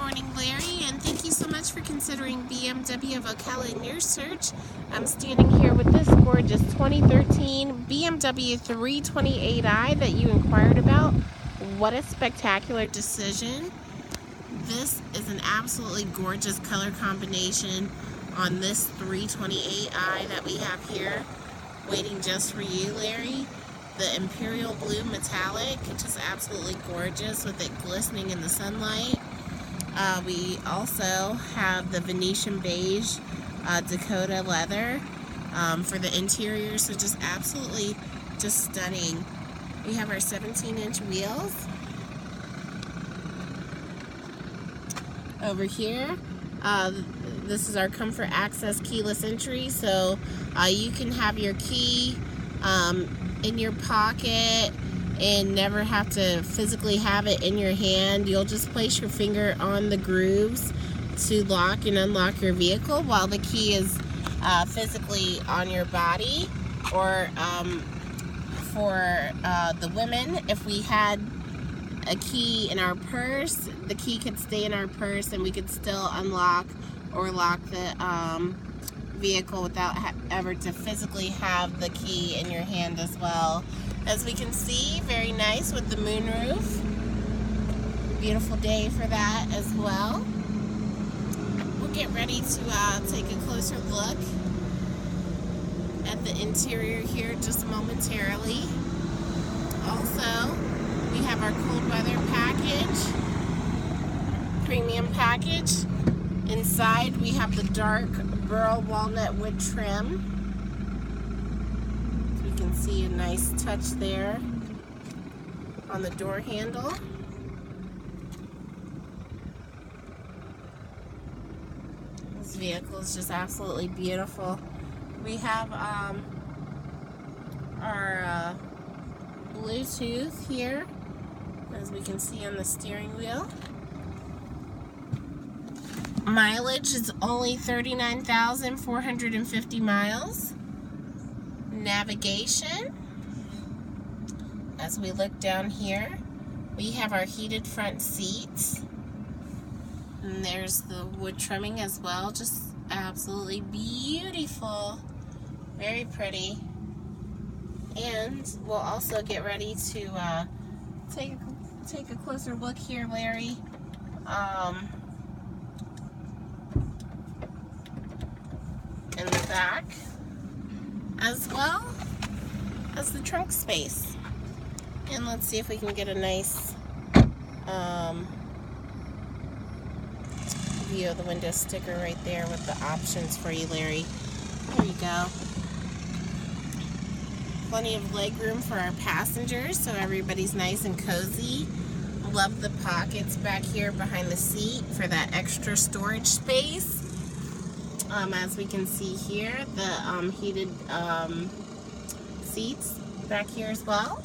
morning, Larry, and thank you so much for considering BMW of Ocala in your search. I'm standing here with this gorgeous 2013 BMW 328i that you inquired about. What a spectacular decision. This is an absolutely gorgeous color combination on this 328i that we have here waiting just for you, Larry the Imperial Blue Metallic, just absolutely gorgeous with it glistening in the sunlight. Uh, we also have the Venetian Beige uh, Dakota Leather um, for the interior, so just absolutely just stunning. We have our 17 inch wheels. Over here, uh, this is our comfort access keyless entry, so uh, you can have your key um, in your pocket and never have to physically have it in your hand. You'll just place your finger on the grooves to lock and unlock your vehicle while the key is uh, physically on your body. Or um, for uh, the women, if we had a key in our purse, the key could stay in our purse and we could still unlock or lock the um, vehicle without ever to physically have the key in your hand as well. As we can see, very nice with the moonroof. Beautiful day for that as well. We'll get ready to uh, take a closer look at the interior here just momentarily. Also, we have our cold weather package, premium package. Inside we have the dark burl walnut wood trim. See a nice touch there on the door handle. This vehicle is just absolutely beautiful. We have um, our uh, Bluetooth here, as we can see on the steering wheel mileage is only 39,450 miles. Navigation. As we look down here, we have our heated front seats. And there's the wood trimming as well. Just absolutely beautiful. Very pretty. And we'll also get ready to uh, take, take a closer look here, Larry. Um, in the back as well as the trunk space. And let's see if we can get a nice um, view of the window sticker right there with the options for you, Larry. There you go. Plenty of leg room for our passengers so everybody's nice and cozy. Love the pockets back here behind the seat for that extra storage space um, as we can see here, the um, heated um, seats back here as well.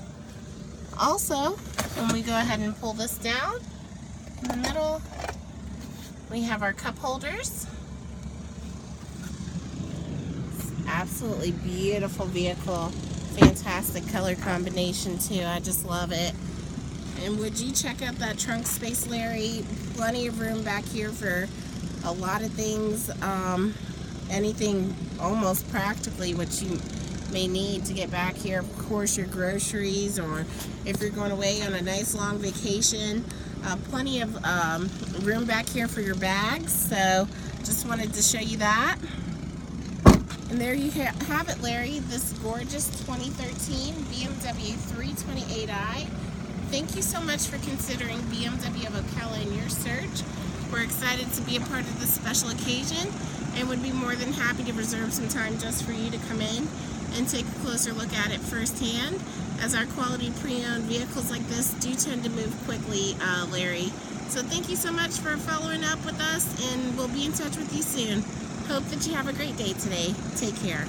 Also, when we go ahead and pull this down, in the middle, we have our cup holders. Absolutely beautiful vehicle. Fantastic color combination too. I just love it. And would you check out that trunk space, Larry? Plenty of room back here for a lot of things, um, anything almost practically what you may need to get back here. Of course, your groceries or if you're going away on a nice long vacation. Uh, plenty of um, room back here for your bags. So just wanted to show you that. And there you ha have it, Larry, this gorgeous 2013 BMW 328i. Thank you so much for considering BMW of Ocala in your search. We're excited to be a part of this special occasion and would be more than happy to reserve some time just for you to come in and take a closer look at it firsthand as our quality pre-owned vehicles like this do tend to move quickly, uh, Larry. So thank you so much for following up with us and we'll be in touch with you soon. Hope that you have a great day today. Take care.